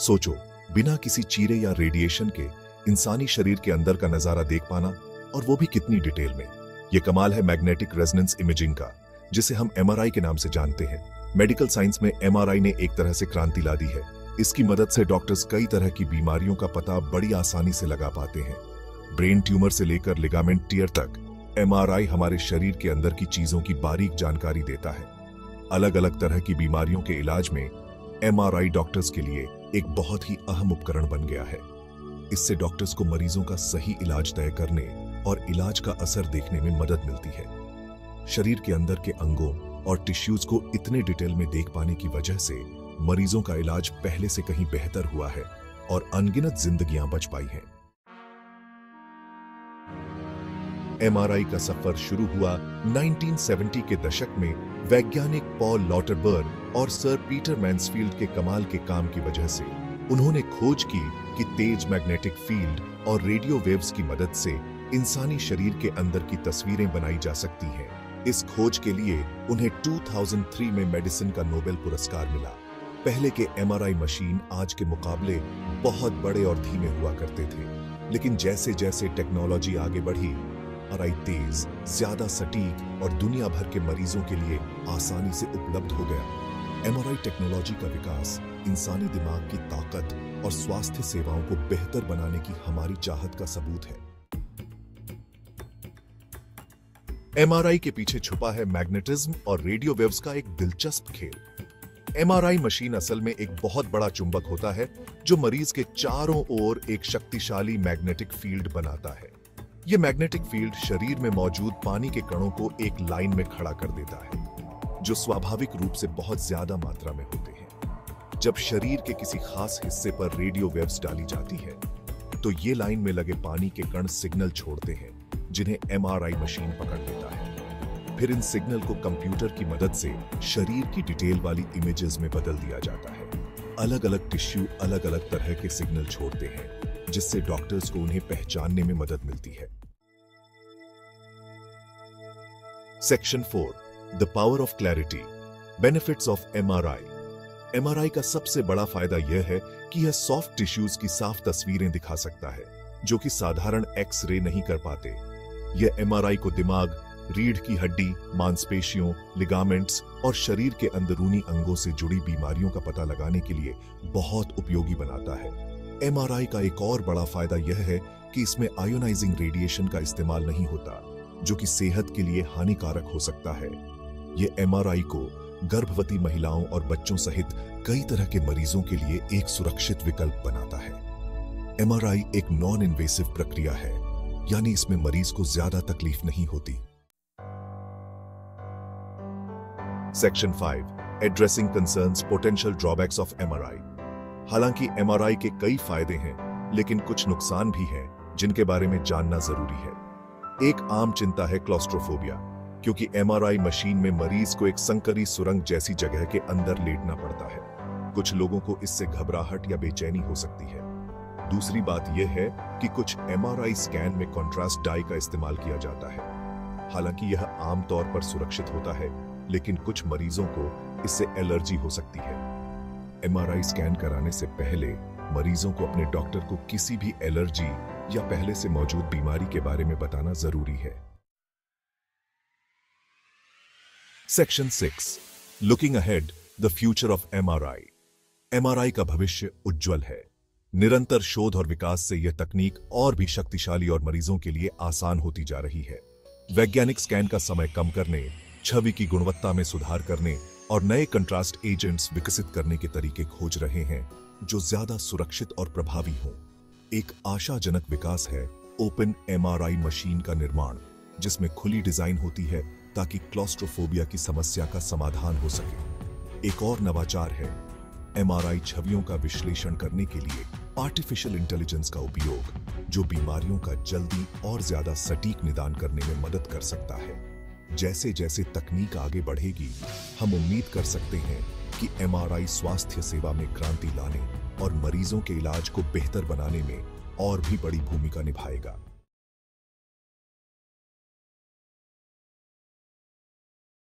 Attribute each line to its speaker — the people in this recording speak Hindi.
Speaker 1: सोचो, बिना किसी चीरे या रेडिएशन के इंसानी शरीर के अंदर का नज़ारा देख पाना और वो भी कितनी डिटेल में। ये कमाल है मैग्नेटिक रेजोनेंस इमेजिंग का, जिसे हम एमआरआई के नाम से जानते हैं। मेडिकल साइंस में एमआरआई ने एक तरह से क्रांति ला दी है। इसकी मदद से डॉक्टर्स कई तरह की बीमारियों का पता बड़ी आसानी से लगा पाते हैं। ब्रेन ट्यूमर से लेकर लिगामेंट टीयर तक एमआरआई हमारे शरीर के अंदर की चीज़ों की बारीक जानकारी देता है। अलग अलग तरह की बीमारियों के इलाज में एमआरआई डॉक्टर्स के लिए एक बहुत ही अहम उपकरण बन गया है। इससे डॉक्टर्स को मरीजों का सही इलाज तय करने और इलाज का असर देखने में मदद मिलती है। शरीर के अंदर के अंगों और टिश्यूज को इतने डिटेल में देख पाने की वजह से मरीजों का इलाज पहले से कहीं बेहतर हुआ है और अनगिनत जिंदगियाँ बच पाई हैं। एमआरआई का सफ़र शुरू हुआ 1970 के दशक में वैज्ञानिक पॉल लॉटरबर्ग और सर पीटर मैंसफील्ड के कमाल के काम की वजह से। उन्होंने खोज की कि तेज मैग्नेटिक फ़ील्ड और रेडियो वेव्स की मदद से इंसानी शरीर के अंदर की तस्वीरें बनाई जा सकती हैं। इस खोज के लिए उन्हें 2003 में मेडिसिन का नोबेल पुरस्कार मिला। पहले के एमआरआई मशीन आज के मुकाबले बहुत बड़े और धीमे हुआ करते थे। लेकिन जैसे जैसे टेक्नोलॉजी आगे बढ़ी एमआरआई तेज, ज़्यादा सटीक और दुनिया भर के मरीजों के लिए आसानी से उपलब्ध हो गया। एमआरआई टेक्नोलॉजी का विकास इंसानी दिमाग की ताकत और स्वास्थ्य सेवाओं को बेहतर बनाने की हमारी चाहत का सबूत है। एमआरआई के पीछे छुपा है मैग्नेटिज्म और रेडियो वेव्स का एक दिलचस्प खेल। एमआरआई मशीन असल में एक बहुत बड़ा चुंबक होता है, जो मरीज़ के चारों ओर एक शक्तिशाली मैग्नेटिक फ़ील्ड बनाता है। यह मैग्नेटिक फ़ील्ड शरीर में मौजूद पानी के कणों को एक लाइन में खड़ा कर देता है, जो स्वाभाविक रूप से बहुत ज़्यादा मात्रा में होते हैं। जब शरीर के किसी खास हिस्से पर रेडियो वेव्स डाली जाती है तो ये लाइन में लगे पानी के कण सिग्नल छोड़ते हैं, जिन्हें एमआरआई मशीन पकड़ लेता है। फिर इन सिग्नल को कंप्यूटर की मदद से शरीर की डिटेल वाली इमेजेस में बदल दिया जाता है। अलग अलग टिश्यू अलग अलग तरह के सिग्नल छोड़ते हैं। जिससे डॉक्टर्स को उन्हें पहचानने में मदद मिलती है। Section four the power of clarity benefits of MRI MRI का सबसे बड़ा फ़ायदा यह है कि यह सॉफ्ट टिश्यूज की साफ़ तस्वीरें दिखा सकता है, जो कि साधारण एक्स रे नहीं कर पाते। यह एमआरआई को दिमाग, रीढ़ की हड्डी, मांसपेशियों लिगामेंट्स और शरीर के अंदरूनी अंगों से जुड़ी बीमारियों का पता लगाने के लिए बहुत उपयोगी बनाता है। एमआरआई का एक और बड़ा फ़ायदा यह है कि इसमें आयोनाइजिंग रेडिएशन का इस्तेमाल नहीं होता, जो कि सेहत के लिए हानिकारक हो सकता है। यह एमआरआई को गर्भवती महिलाओं और बच्चों सहित कई तरह के मरीजों के लिए एक सुरक्षित विकल्प बनाता है। एमआरआई एक नॉन इन्वेसिव प्रक्रिया है, यानी इसमें मरीज़ को ज़्यादा तकलीफ़ नहीं होती। Section five addressing concerns potential drawbacks of MRI हालाँकि एमआरआई के कई फ़ायदे हैं, लेकिन कुछ नुकसान भी हैं, जिनके बारे में जानना ज़रूरी है। एक आम चिंता है क्लॉस्ट्रोफोबिया क्योंकि एमआरआई मशीन में मरीज़ को एक संकरी सुरंग जैसी जगह के अंदर लेटना पड़ता है। कुछ लोगों को इससे घबराहट या बेचैनी हो सकती है। दूसरी बात यह है कि कुछ एमआरआई स्कैन में कॉन्ट्रास्ट डाई का इस्तेमाल किया जाता है। हालाँकि यह आमतौर पर सुरक्षित होता है, लेकिन कुछ मरीजों को इससे एलर्जी हो सकती है। एमआरआई स्कैन कराने से पहले मरीजों को अपने डॉक्टर को किसी भी एलर्जी या पहले से मौजूद बीमारी के बारे में बताना ज़रूरी है। Section six looking ahead the future of MRI MRI का भविष्य उज्जवल है। निरंतर शोध और विकास से यह तकनीक और भी शक्तिशाली और मरीजों के लिए आसान होती जा रही है। वैज्ञानिक स्कैन का समय कम करने, छवि की गुणवत्ता में सुधार करने और नए कंट्रास्ट एजेंट्स विकसित करने के तरीके खोज रहे हैं, जो ज़्यादा सुरक्षित और प्रभावी हों। एक आशाजनक विकास है ओपन एमआरआई मशीन का निर्माण, जिसमें खुली डिज़ाइन होती है ताकि क्लॉस्ट्रोफोबिया की समस्या का समाधान हो सके। एक और नवाचार है, एमआरआई छवियों का विश्लेषण करने के लिए आर्टिफिशियल इंटेलिजेंस का उपयोग, जो बीमारियों का जल्दी और ज़्यादा सटीक निदान करने में मदद कर सकता है। जैसे जैसे तकनीक आगे बढ़ेगी, हम उम्मीद कर सकते हैं कि एमआरआई स्वास्थ्य सेवा में क्रांति लाने और मरीजों के इलाज को बेहतर बनाने में और भी बड़ी भूमिका निभाएगा।